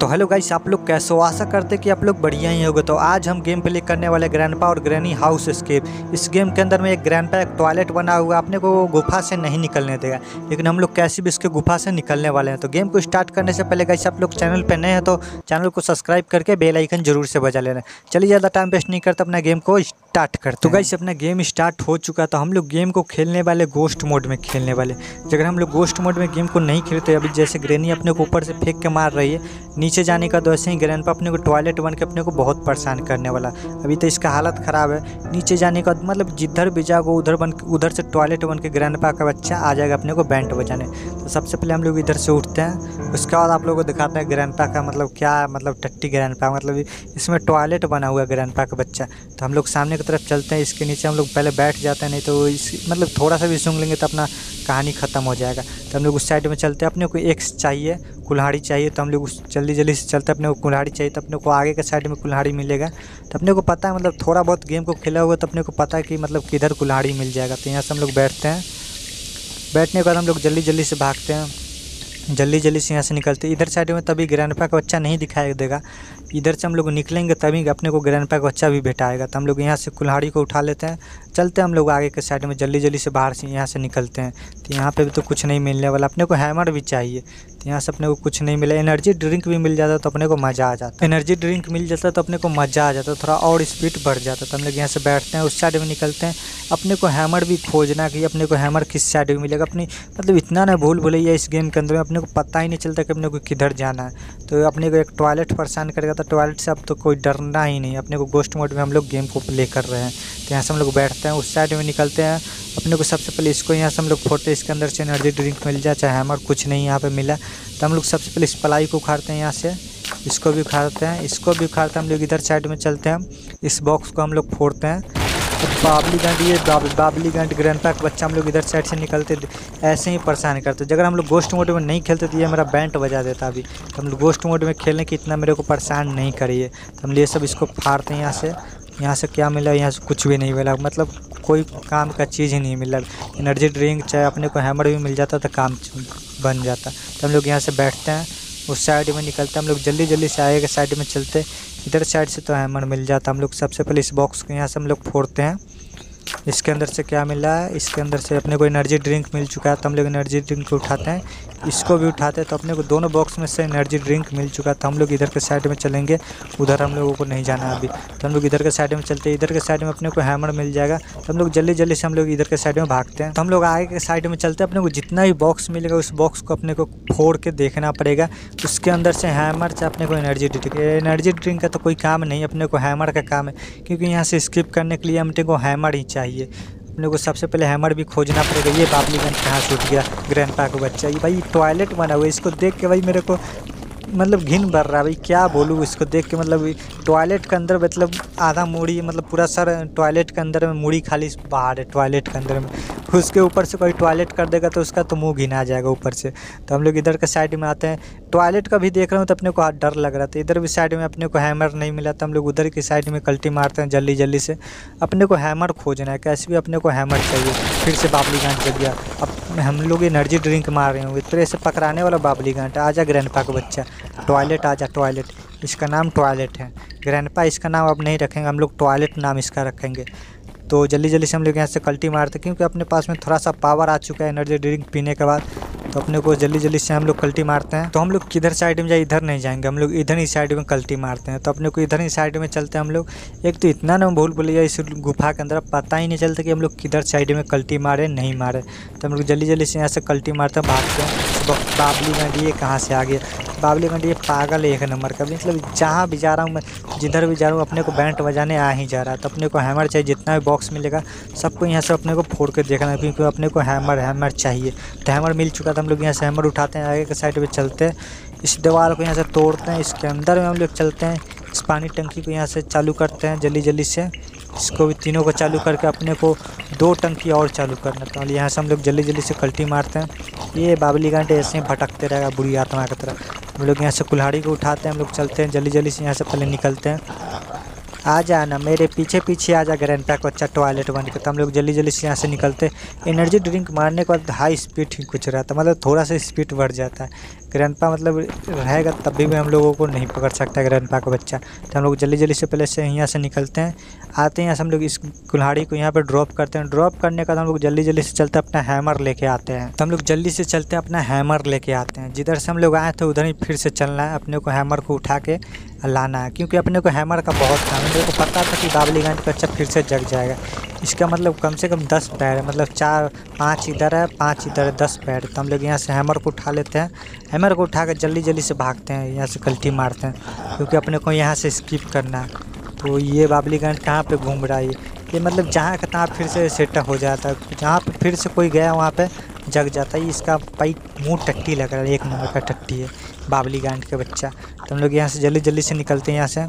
तो hello guys, आप लोग कैसे हो? आशा करते कि आप लोग बढ़िया ही होगे। तो आज हम गेम प्ले करने वाले ग्रैंडपा और ग्रैनी हाउस स्केप इस गेम के अंदर में एक ग्रैंडपा एक टॉयलेट बना हुआ अपने को गुफा से नहीं निकलने देगा। लेकिन हम लोग कैसे भी इसके गुफा से निकलने वाले हैं। तो गेम को स्टार्ट करने से पहले गाइस आप लोग चैनल पर नए हैं तो चैनल को सब्सक्राइब करके बेलाइकन ज़रूर से बजा लेना। चलिए ज़्यादा टाइम वेस्ट नहीं करते, अपना गेम को स्टार्ट करते तो गाइस अपना गेम स्टार्ट हो चुका तो हम लोग गेम को खेलने वाले गोस्ट मोड में खेलने वाले। अगर हम लोग गोस्ट मोड में गेम को नहीं खेलते अभी जैसे ग्रेनी अपने को ऊपर से फेंक के मार रही है नीचे जाने का तो ऐसे ही ग्रैंड पर अपने को टॉयलेट बन के अपने को बहुत परेशान करने वाला। अभी तो इसका हालत ख़राब है। नीचे जाने का मतलब जिधर भी जाओगे उधर बन उधर से टॉयलेट बन के ग्रैंड का बच्चा आ जाएगा अपने को बैंड बजाने। तो सबसे पहले हम लोग इधर से उठते हैं। उसके बाद आप लोगों को दिखाते हैं ग्रैंड का मतलब क्या मतलब टट्टी ग्रैंड मतलब इसमें टॉयलेट बना हुआ है ग्रैंड का बच्चा। तो हम लोग सामने तरफ़ चलते हैं, इसके नीचे हम लोग पहले बैठ जाते हैं, नहीं तो इस मतलब थोड़ा सा भी सूंघ लेंगे तो अपना कहानी ख़त्म हो जाएगा। तो हम लोग उस साइड में चलते हैं, अपने को एक चाहिए, कुल्हाड़ी चाहिए तो हम लोग उस, जल्दी जल्दी से चलते हैं, अपने को कुल्हाड़ी चाहिए तो अपने को आगे के साइड में कुल्हाड़ी मिलेगा। तो अपने को पता है मतलब थोड़ा बहुत गेम को खेला हुआ तो अपने को पता है कि मतलब किधर कुल्हाड़ी मिल जाएगा। तो यहाँ से हम लोग बैठते हैं। बैठने के बाद हम लोग जल्दी जल्दी से भागते हैं। जल्दी जल्दी से यहाँ से निकलते इधर साइड में तभी ग्रैंडपा का बच्चा नहीं दिखाई देगा। इधर से हम लोग निकलेंगे तभी अपने को ग्रैंडपा का बच्चा भी भेटाएगा। तो हम लोग यहाँ से कुल्हाड़ी को उठा लेते हैं। चलते हम लोग आगे के साइड में। जल्दी जल्दी से बाहर से यहाँ से निकलते हैं। तो यहाँ पर भी तो कुछ नहीं मिलने वाला। अपने को हैमर भी चाहिए। तो यहाँ से अपने को कुछ नहीं मिला एनर्जी ड्रिंक भी मिल जाता तो अपने को मज़ा आ जाता एनर्जी ड्रिंक मिल जाता तो अपने को मज़ा आ जाता थोड़ा और स्पीड बढ़ जाता तो हम लोग यहाँ से बैठते हैं उस साइड में निकलते हैं अपने को हैमर भी खोजना कि अपने को हैमर किस साइड में मिलेगा अपनी मतलब इतना ना भूल भूलैया इस गेम के अंदर में अपने को पता ही नहीं चलता कि अपने को किधर जाना है तो अपने को एक टॉयलेट परेशान करेगा तो टॉयलेट से अब तो कोई डरना ही नहीं अपने को गोस्ट मोड में हम लोग गेम को प्ले कर रहे हैं तो यहाँ से हम लोग बैठते हैं उस साइड में निकलते हैं अपने को सबसे पहले इसको यहाँ से हम लोग फोड़ते हैं इसके अंदर से एनर्जी ड्रिंक मिल जाए चाहे हमारा कुछ नहीं यहाँ पे मिला तो हम लोग सबसे पहले इस पलाई को उखाड़ते हैं यहाँ से। इसको भी उखाड़ते हैं। इसको भी उखाड़ते हैं। हम लोग इधर साइड में चलते हैं। इस बॉक्स को हम लोग फोड़ते हैं। तो बाबली गंड, ये बाबली गंड ग्रैंड पैक बच्चा हम लोग इधर साइड से निकलते ऐसे ही परेशान करते अगर हम लोग गोस्ट मोड में नहीं खेलते तो ये मेरा बैंट बजा देता अभी। तो हम लोग गोस्ट मोड में खेलने की इतना मेरे को परेशान नहीं करिए। तो हम ये सब इसको फाड़ते हैं यहाँ से। यहाँ से क्या मिला? यहाँ से कुछ भी नहीं मिला। मतलब कोई काम का चीज़ ही नहीं मिला। एनर्जी ड्रिंक चाहे अपने को हैमर भी मिल जाता तो काम बन जाता। तो हम लोग यहाँ से बैठते हैं, उस साइड में निकलते हैं। हम लोग जल्दी जल्दी से आएगा साइड में चलते इधर साइड से तो हैमर मिल जाता। हम लोग सबसे पहले इस बॉक्स को यहाँ से हम लोग फोड़ते हैं। इसके अंदर से क्या मिला है? इसके अंदर से अपने को एनर्जी ड्रिंक मिल चुका है। तो हम लोग एनर्जी ड्रिंक को उठाते हैं। इसको भी उठाते तो अपने को दोनों बॉक्स में से एनर्जी ड्रिंक मिल चुका तो हम लोग इधर के साइड में चलेंगे, उधर हम लोगों को नहीं जाना अभी। तो हम लोग इधर के साइड में चलते हैं इधर के साइड में अपने को हैमर मिल जाएगा। तो हम लोग जल्दी जल्दी से हम लोग इधर के साइड में भागते हैं। तो हम लोग आगे के साइड में चलते हैं अपने को जितना भी बॉक्स मिलेगा, उस बॉक्स को अपने को फोड़ के देखना पड़ेगा। उसके अंदर से हैमर से अपने को एनर्जी ड्रिंक एनर्जी ड्रिंक का तो कोई काम नहीं, अपने को हैमर का काम है। क्योंकि यहाँ से स्किप करने के लिए अपने को हैमर ही चाहिए। अपने को सबसे पहले हैमर भी खोजना पड़ेगा ये बाबलीगंज कहाँ छूट गया? ग्रैंड पा को बच्चा। ये भाई टॉयलेट बना हुआ इसको देख के भाई मेरे को मतलब घिन भर रहा है भाई। क्या बोलूँ इसको देख के मतलब टॉयलेट के अंदर मतलब आधा मूड़ी मतलब पूरा सर टॉयलेट के अंदर में मूड़ी खाली बाहर है टॉयलेट के अंदर में। उसके ऊपर से कोई टॉयलेट कर देगा तो उसका तो मुँह घिना जाएगा ऊपर से। तो हम लोग इधर के साइड में आते हैं। टॉयलेट का भी देख रहा हूँ तो अपने को डर लग रहा था। इधर भी साइड में अपने को हैमर नहीं मिला तो हम लोग उधर की साइड में कल्टी मारते हैं जल्दी जल्दी से। अपने को हैमर खोजना है। कैसे भी अपने को हैमर चाहिए। फिर से बाबली गांठ जग गया। अब हम लोग एनर्जी ड्रिंक मार रहे होंगे। तो ऐसे पकड़ाने वाला बाबली गांठ। आ जा ग्रैंडपा का बच्चा। टॉयलेट आ जा टॉयलेट इसका नाम टॉयलेट है। ग्रैंडपा इसका नाम अब नहीं रखेंगे। हम लोग टॉयलेट नाम इसका रखेंगे। तो जल्दी जल्दी से हम लोग यहाँ से कल्टी मारते हैं, क्योंकि अपने पास में थोड़ा सा पावर आ चुका है एनर्जी ड्रिंक पीने के बाद। तो अपने को जल्दी जल्दी से हम लोग कल्टी मारते हैं। तो हम लोग किधर साइड में जाए, इधर नहीं जाएँगे। हम लोग इधर ही साइड में कल्टी मारते हैं। तो अपने को इधर ही साइड में चलते हैं हम लोग। एक तो इतना ना भूल भूलिए इस गुफा के अंदर पता ही नहीं चलता कि हम लोग किधर साइड में कल्टी मारे, नहीं मारे। तो हम लोग जल्दी जल्दी से यहाँ से कल्टी मारते हैं, भागते हैं। बाबली गंडी ये कहाँ से आ गया? बाबली गंडी ये पागल एक नंबर का। मतलब जहाँ भी जा रहा हूँ मैं, जिधर भी जा रहा हूँ, अपने को बैंट बजाने आ ही जा रहा है। तो अपने को हैमर चाहिए, जितना भी बॉक्स मिलेगा, सबको यहाँ से अपने को फोड़ के देखना है, क्योंकि अपने को हैमर हैमर चाहिए। तो हैमर मिल चुका था हम लोग यहाँ से हैमर उठाते हैं, आगे के साइड पर चलते हैं। इस दीवार को यहाँ से तोड़ते हैं, इसके अंदर में हम लोग चलते हैं। इस पानी टंकी को यहाँ से चालू करते हैं जल्दी जल्दी से। इसको भी तीनों को चालू करके अपने को दो टंकी और चालू करना था यहाँ से हम लोग जल्दी जल्दी से कल्टी मारते हैं। ये बाबली घंटे ऐसे ही भटकते रहेगा बुरी आत्मा की तरह। हम लोग यहाँ से कुल्हाड़ी को उठाते हैं, हम लोग चलते हैं, जल्दी जल्दी से यहाँ से पहले निकलते हैं। आ जाना मेरे पीछे पीछे आ जा ग्रैंड पैक बच्चा टॉयलेट बन के। तो हम लोग जल्दी जल्दी से यहाँ से निकलते। एनर्जी ड्रिंक मारने के बाद हाई स्पीड ही कुछ रहता। मतलब थोड़ा सा स्पीड बढ़ जाता है। ग्रैंडपा मतलब रहेगा तभी भी हम लोगों को नहीं पकड़ सकता ग्रैंडपा का बच्चा। तो हम लोग जल्दी जल्दी से पहले से यहाँ से निकलते हैं। आते हैं यहाँ से हम लोग इस कुल्हाड़ी को यहाँ पर ड्रॉप करते हैं। ड्रॉप करने के बाद हम लोग जल्दी जल्दी से चलते अपना हैमर लेके आते हैं। तो हम लोग जल्दी से चलते हैं, अपना हैमर लेके आते हैं। जिधर से हम लोग आए थे, उधर ही फिर से चलना है। अपने को हैमर को उठा के लाना है, क्योंकि अपने को हैमर का बहुत काम है। मेरे को पता था कि बाबली बाबलीगंज का अच्छा फिर से जग जाएगा। इसका मतलब कम से कम दस पैर है मतलब चार, पाँच इधर है, पाँच इधर है, दस पैर। तो हम लोग यहाँ से हैमर को उठा लेते हैं। हैमर को उठा कर जल्दी जल्दी से भागते हैं, यहाँ से कल्टी मारते हैं, क्योंकि अपने को यहाँ से स्किप करना है। तो ये बाबलीगंज कहाँ पर घूम रहा है ये? मतलब जहाँ का तहाँ फिर से सेटअप हो जाता है। जहाँ पे फिर से कोई गया, वहाँ पर जग जाता है। इसका भाई मुँह टट्टी लग रहा है, एक नंबर का टट्टी है। बाबली गांड का बच्चा। तो हम लोग यहाँ से जल्दी जल्दी से निकलते हैं यहाँ से।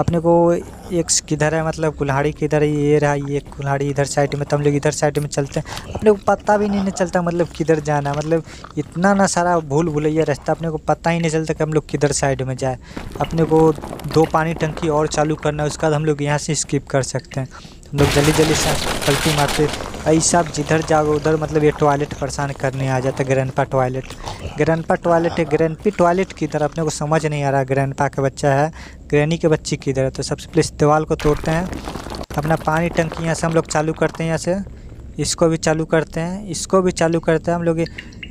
अपने को एक किधर है मतलब कुल्हाड़ी किधर है? ये रहा, ये कुल्हाड़ी इधर साइड में तो हम लोग इधर साइड में चलते हैं। अपने को पता भी नहीं चलता मतलब किधर जाना मतलब इतना ना सारा भूल भुलैया रास्ता, अपने को पता ही नहीं चलता कि हम लोग किधर साइड में जाए। अपने को दो पानी टंकी और चालू करना है, उसके बाद हम लोग यहाँ से स्किप कर सकते हैं। हम लोग जल्दी जल्दी से पलटी मारते। ऐसा जिधर जाओ उधर मतलब ये टॉयलेट परेशान करने आ जाता है ग्रैंडपा टॉयलेट ग्रैंडपा टॉयलेट है। ग्रैंडपी टॉयलेट की तरह अपने को समझ नहीं आ रहा। ग्रैंडपा का बच्चा है, ग्रैनी के बच्चे की तरह। तो सबसे पहले इस दीवार को तोड़ते हैं। अपना पानी टंकी यहाँ से हम लोग चालू करते हैं यहाँ से। इसको भी चालू करते हैं। इसको भी चालू करते हैं। हम लोग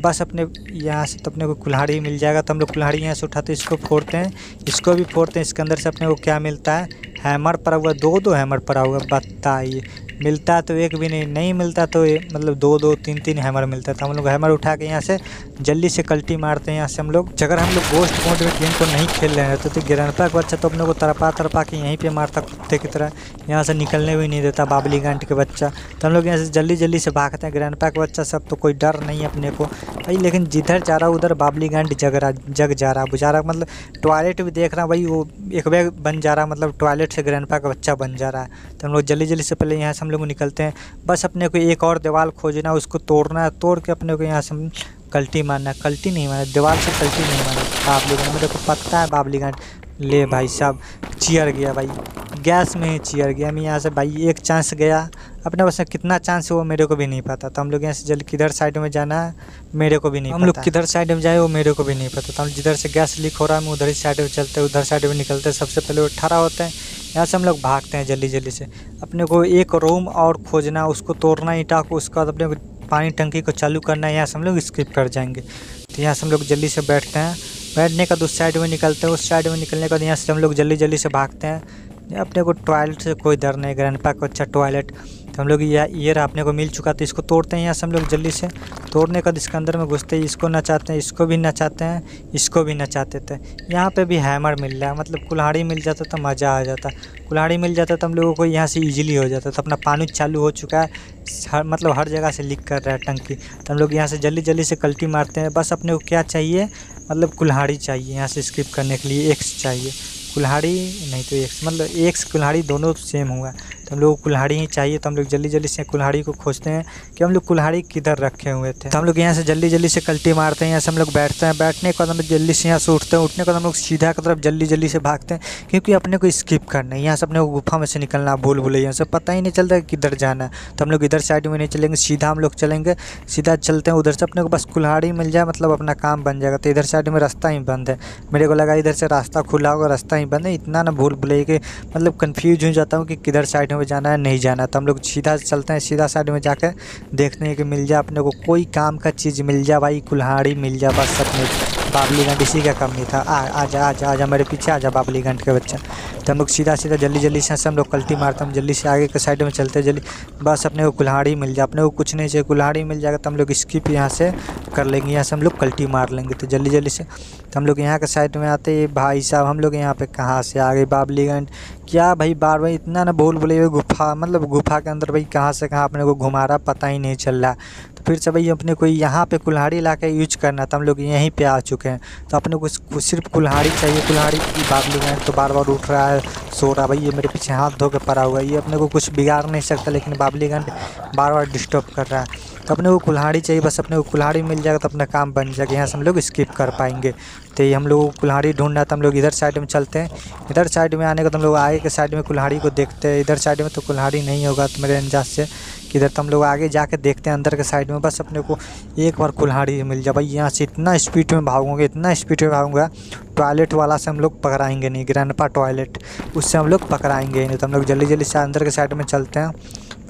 बस अपने यहाँ से तो अपने को कुल्हाड़ी मिल जाएगा। तो हम लोग कुल्हाड़ी यहाँ से उठाते हैं। इसको फोड़ते हैं। इसको भी फोड़ते हैं। इसके अंदर से अपने को क्या मिलता है? हैमर पड़ा हुआ दो दो हैमर पड़ा हुआ बताइए। मिलता तो एक भी नहीं नहीं मिलता तो मतलब दो दो तीन तीन हैमर मिलता था। हम लोग हैमर उठा के यहाँ से जल्दी से कल्टी मारते हैं यहाँ से हम लोग। अगर हम लोग गोश्त मोड में गेम को नहीं खेल रहे हैं तो, तो गिरनपा का बच्चा तो अपने को तरपा तरपा के यहीं पे मारता कुत्ते की तरह। यहाँ से निकलने भी नहीं देता बाबली गांट के बच्चा। तो हम लोग यहाँ से जल्दी जल्दी से भागते हैं गिरनपा का बच्चा सब तो कोई डर नहीं है अपने को। भाई लेकिन जिधर जा रहा उधर बाबली गांट जग रहा जग जा रहा बुझा रहा मतलब टॉयलेट भी देख रहा भाई वो एक बैग बन जा रहा मतलब टॉयलेट से ग्रैंडपा का बच्चा बन जा रहा। है तो हम लोग जल्दी जल्दी से पहले यहाँ से हम लोग निकलते हैं। बस अपने को एक और दीवार खोजना है उसको तोड़ना है तोड़ के अपने को यहाँ से कल्टी मारना। कल्टी नहीं मारना दीवार से कल्टी नहीं मारना बाबली मेरे को पता है बाबली गांड ले भाई साहब, चीयर गया भाई। गैस में ही चीयर गया। मैं यहाँ से भाई, एक चांस गया। अपने पास कितना चांस है वो मेरे को भी नहीं पता। तो हम लोग यहाँ से जल्द किधर साइड में जाना है मेरे को भी नहीं हम लोग किधर साइड में जाए वो मेरे को भी नहीं पता। तो हम जिधर से गैस लीक हो रहा है हम उधर ही साइड में चलते हैं उधर साइड में निकलते हैं। सबसे पहले वो ठहरा होते हैं यहाँ से हम लोग भागते हैं जल्दी जल्दी से। अपने को एक रूम और खोजना उसको तोड़ना ईटा को उसके बाद अपने पानी टंकी को चालू करना है यहाँ से हम लोग स्किप कर जाएँगे। तो यहाँ से हम लोग जल्दी से बैठते हैं। बैठने का दूसरी साइड में निकलते हैं उस साइड में निकलने के बाद यहाँ से हम लोग जल्दी जल्दी से भागते हैं। अपने को टॉयलेट से कोई डर नहीं ग्रैंड को अच्छा टॉयलेट तो हम लोग ये ईयर अपने को मिल चुका तो इसको तोड़ते हैं यहाँ से हम लोग जल्दी से। तोड़ने का इसके अंदर में घुसते हैं इसको नचाते हैं, इसको भी नचाते हैं, इसको भी नचाते थे। यहाँ पे भी हैमर मिल रहा है मतलब कुल्हाड़ी मिल जाता तो मज़ा आ जाता। कुल्हाड़ी मिल जाता तो हम लोगों को यहाँ से ईजिली हो जाता तो अपना पानी चालू हो चुका है, हर मतलब हर जगह से लीक कर रहा है टंकी। तो हम लोग यहाँ से जल्दी जल्दी से कल्टी मारते हैं, बस अपने को क्या चाहिए मतलब कुल्हाड़ी चाहिए यहाँ से स्किप करने के लिए एक्स चाहिए। कुल्हाड़ी नहीं तो एक्स मतलब एक्स कुल्हाड़ी दोनों सेम हुआ तो हम लोग को कुल्हाड़ी ही चाहिए तो हम लोग जल्दी जल्दी से कुल्हाड़ी को खोजते हैं कि हम लोग कुल्हाड़ी किधर रखे हुए थे। तो हम लोग यहाँ से जल्दी जल्दी से कल्टी मारते हैं, यहाँ से हम लोग बैठते हैं। बैठने के बाद हम लोग जल्दी से यहाँ से उठते हैं। उठने के बाद हम लोग सीधा की तरफ़ जल्दी जल्दी से भागते हैं, क्योंकि अपने को स्किप करना है। यहाँ से अपने को गुफा में से निकलना, भूल भूल यहाँ से पता ही नहीं चलता किधर जाना है। तो हम लोग इधर साइड में नहीं चलेंगे, सीधा हम लोग चलेंगे, सीधा चलते हैं उधर से। अपने को बस कुल्हाड़ी मिल जाए मतलब अपना काम बन जाएगा। तो इधर साइड में रास्ता ही बंद है। मेरे को लगा इधर से रास्ता खुला होगा, रास्ता ही बंद है। इतना ना भूल भूल कि मतलब कन्फ्यूज़ हो जाता हूँ कि किधर साइड में जाना है, नहीं जाना जाना तो हम लोग सीधा चलते हैं, सीधा साइड में जाकर देखते हैं कि मिल जाए अपने को। कोई काम का चीज़ मिल जाए भाई, कुल्हाड़ी मिल जाए, बस अपने बाबलीगंज इसी का कमी था। आ आजा आजा आजा मेरे पीछे आजा बाबलीगंज के बच्चा। तो हम लोग सीधा सीधा, जल्दी जल्दी से हम लोग कल्टी मारते हम जल्दी से आगे के साइड में चलते जल्दी। बस अपने को कुल्हाड़ी मिल जाए। अपने को कुछ नहीं चाहिए। कुल्हाड़ी मिल जाएगा तो हम लोग स्किप यहाँ से कर लेंगे, यहाँ से हम लोग कल्टी मार लेंगे। तो जल्दी जल्दी से तो हम लोग यहाँ के साइड में आते भाई साहब, हम लोग यहाँ पे कहाँ से आ गए? बाबलीगंज क्या भाई, बार बार इतना ना भूल बोले गुफा मतलब गुफा के अंदर भाई कहाँ से कहाँ अपने को घुमा रहा पता ही नहीं चल रहा। तो फिर से भाई अपने को यहाँ पे कुल्हाड़ी ला के यूज़ करना था हम लोग यहीं पे आ चुके हैं। तो अपने को सिर्फ़ कुल्हाड़ी चाहिए, कुल्हाड़ी की बात बाबलीगंज तो बार बार उठ रहा है, सो रहा भाई ये मेरे पीछे हाथ धो के पड़ा हुआ है, ये अपने को कुछ बिगाड़ नहीं सकता, लेकिन बाबली बाबलीगंज बार बार डिस्टर्ब कर रहा है। तो अपने को कुल्हाड़ी चाहिए, बस अपने को कुल्हाड़ी मिल जाएगा तो अपना काम बन जाएगा, यहाँ से हम लोग स्किप कर पाएँगे। तो ये हम लोग कुल्हाड़ी ढूंढना तो हम लोग इधर साइड में चलते हैं। इधर साइड में आने का तो हम लोग आगे के साइड में कुल्हाड़ी को देखते हैं। इधर साइड में तो कुल्हाड़ी नहीं होगा तो मेरे अंदाज से किधर तो हम लोग आगे जाके देखते हैं, अंदर के साइड में। बस अपने को एक बार कुल्हाड़ी मिल जाए। भाई यहाँ से इतना स्पीड में भागूँगे, इतना स्पीड में भागूँगा टॉयलेट वाला से हम लोग पकड़ाएँगे नहीं। ग्रैंडपा टॉयलेट उससे हम लोग पकड़ाएँगे नहीं। तो हम लोग जल्दी जल्दी से अंदर के साइड में चलते हैं।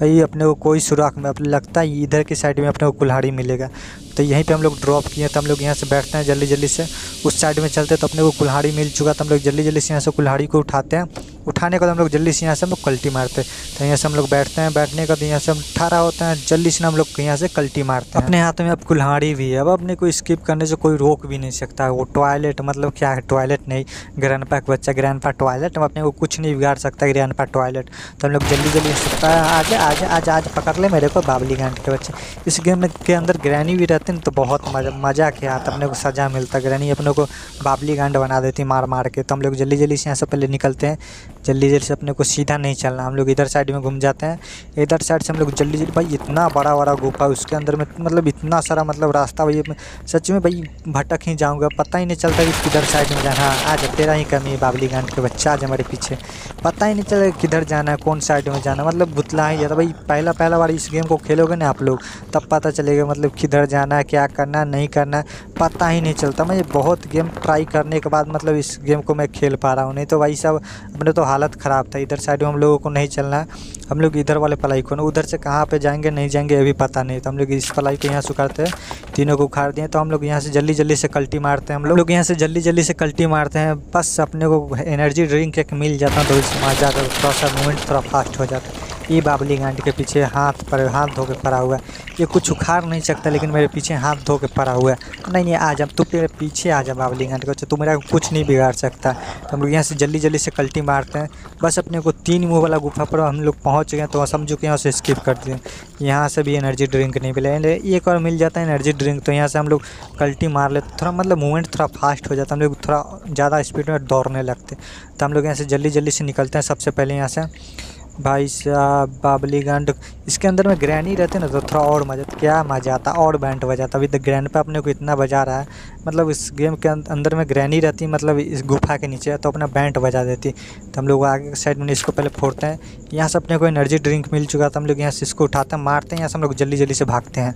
भाई अपने को कोई सुराख में अपने लगता है इधर की साइड में अपने को कुल्हाड़ी मिलेगा। तो यहीं पे हम लोग ड्रॉप किए तो हम लोग यहाँ से बैठते हैं जल्दी जल्दी से। उस साइड में चलते तो अपने को कुल्हाड़ी मिल चुका तो हम लोग जल्दी जल्दी से यहाँ से कुल्हाड़ी को उठाते हैं। उठाने के बाद हम लोग जल्दी से यहाँ से हम लोग कल्टी मारते हैं। तो यहाँ से हम लोग बैठते हैं, बैठने के बाद यहाँ से हम ठहरा होते हैं, जल्दी से हम लोग यहाँ से कल्टी मारते हैं। अपने हाथ में अब कुल्हाड़ी भी है, अब अपने को स्किप करने से कोई रोक भी नहीं सकता। वो टॉयलेट मतलब क्या है टॉयलेट नहीं ग्रैंड का बच्चा ग्रैंड पा टॉयलेट अपने को कुछ नहीं बिगाड़ सकता ग्रैंड पा टॉयलेट तो हम लोग जल्दी जल्दी सकता है आज आज आज आज पकड़ ले मेरे को बाबली गांड के बच्चे। इस गेम के अंदर ग्रैनी भी रहते हैं तो बहुत मज़ा, मज़ा के आता अपने को सजा मिलता ग्रैनी अपने को बाबली गांड बना देती मार मार के। तो हम लोग जल्दी जल्दी से यहाँ से पहले निकलते हैं। जल्दी जल्दी से अपने को सीधा नहीं चलना। हम लोग इधर साइड में घूम जाते हैं। इधर साइड से हम लोग जल्दी जल्दी, भाई, इतना बड़ा बड़ा गुफा उसके अंदर में मतलब इतना सारा मतलब रास्ता भाई सच में भाई, भटक ही जाऊँगा, पता ही नहीं चलता कि किधर साइड में जाना हाँ। आज तेरा ही कमी है, बाबली गांड के बच्चा, आज हमारे पीछे। पता ही नहीं चला किधर जाना है, कौन साइड में जाना मतलब बुतला ही जाता भाई, पहला पहला बार इस गेम को खेलोगे ना आप लोग, तब पता चलेगा मतलब किधर जाना है, क्या करना है, नहीं करना है। पता ही नहीं चलता। मैं बहुत गेम ट्राई करने के बाद मतलब इस गेम को मैं खेल पा रहा हूँ, नहीं तो भाई सब अपने तो हालत ख़राब था। इधर साइड में हम लोगों को नहीं चलना है। हम लोग इधर वाले पलाई को ना, उधर से कहाँ पे जाएँगे, नहीं जाएँगे, ये भी पता नहीं। तो हम लोग इस पलाई को यहाँ से उखाड़ते हैं। तीनों को उखाड़ दिए तो हम लोग यहाँ से जल्दी जल्दी से कल्टी मारते हैं। हम लोग यहाँ से जल्दी जल्दी से कल्टी मारते हैं। बस अपने को एनर्जी ड्रिंक एक मिल जाता है तो इसमें जाकर थोड़ा सा मूवमेंट थोड़ा फास्ट हो जाता। है ये बाबली गांड के पीछे हाथ पर, हाथ धो के पड़ा हुआ है। ये कुछ उखाड़ नहीं सकता, लेकिन मेरे पीछे हाथ धो के पड़ा हुआ है। नहीं नहीं, आ जा, तू मेरे पीछे आ जा बाबली को, तू मेरा कुछ नहीं बिगाड़ सकता। तो हम लोग यहाँ से जल्दी जल्दी से कल्टी मारते हैं। बस अपने को तीन मुँह वाला गुफा पर हम लोग पहुँच गए तो समझो कि यहाँ से स्किप कर दिए। यहाँ से भी एनर्जी ड्रिंक नहीं मिला। एक और मिल जाता है एनर्जी ड्रिंक तो यहाँ से हम लोग कल्टी मार लेते थोड़ा मतलब मूवमेंट थोड़ा फास्ट हो जाता है, हम लोग थोड़ा ज़्यादा स्पीड में दौड़ने लगते तो हम लोग यहाँ से जल्दी जल्दी से निकलते हैं। सबसे पहले यहाँ से भाई साहब बाबली गंड। इसके अंदर में ग्रैनी रहते ना तो थोड़ा और मज़ा, क्या मज़ा आता, और बैंड बजाता अभी तो ग्रैंड पे अपने को इतना बजा रहा है मतलब इस गेम के अंदर में ग्रैनी रहती मतलब इस गुफा के नीचे तो अपना बैंड बजा देती। तो हम लोग आगे साइड में इसको पहले फोड़ते हैं। यहाँ से अपने को एनर्जी ड्रिंक मिल चुका था हम लोग यहाँ से इसको उठाते हैं, मारते हैं, यहाँ से हम लोग जल्दी जल्दी से भागते हैं।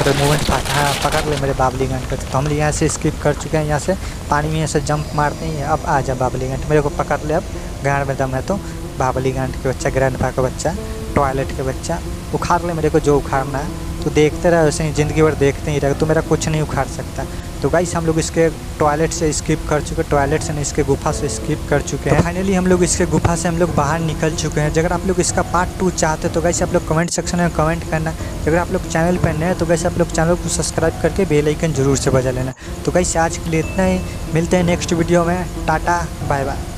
थोड़ा मूवमेंट हाँ पकड़ ले मेरे बाबली गंड को। तो हम लोग यहाँ से स्किप कर चुके हैं, यहाँ से। पानी में यहाँ से जंप मारते हैं, अब आ जा बाबली गंड। मेरे को पकड़ ले अब, गाड़ में दम है तो। बाबली गांड के बच्चा ग्रैंड पा का बच्चा टॉयलेट के बच्चा उखाड़ ले मेरे को जो उखाड़ना है। तो देखते रहे वैसे ही ज़िंदगी भर देखते ही रहे। तो मेरा कुछ नहीं उखाड़ सकता। तो गाइस हम लोग इसके टॉयलेट से स्किप कर चुके टॉयलेट से नहीं इसके गुफा से स्किप कर चुके हैं। तो फाइनली हम लोग इसके गुफा से हम लोग बाहर निकल चुके हैं। अगर आप लोग इसका पार्ट टू चाहते तो गाइस आप लोग कमेंट सेक्शन में कमेंट करना। अगर आप लोग चैनल पर नए तो गाइस आप लोग चैनल को सब्सक्राइब करके बेल आइकन ज़रूर से बजा लेना। तो गाइस आज के लिए इतना ही। मिलते हैं नेक्स्ट वीडियो में। Tata bye bye